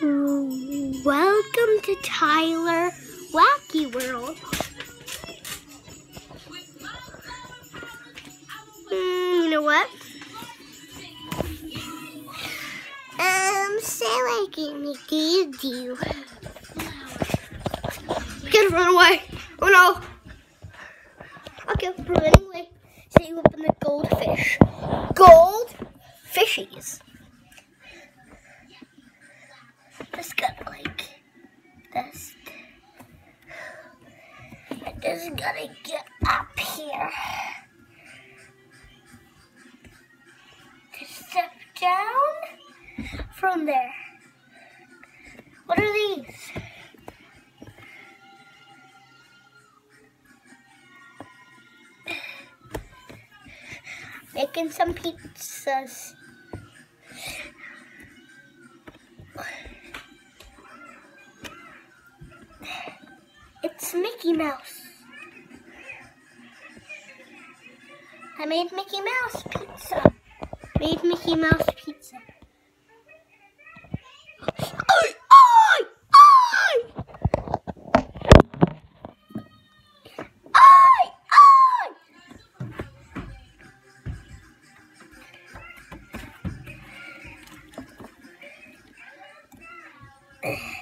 Welcome to Tyler Wacky World. Mm, you know what? Um, say like me, do you? Get run away. Oh no. Okay, running away. See you up in the goldfish. Gold fishies. I just gotta get up here. To step down from there. What are these? Making some pizzas. It's Mickey Mouse. I made Mickey Mouse pizza. Made Mickey Mouse pizza. Oi, oi, oi! Oi, oi!